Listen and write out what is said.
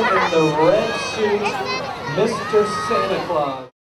in the red suit, Mr. Santa Claus.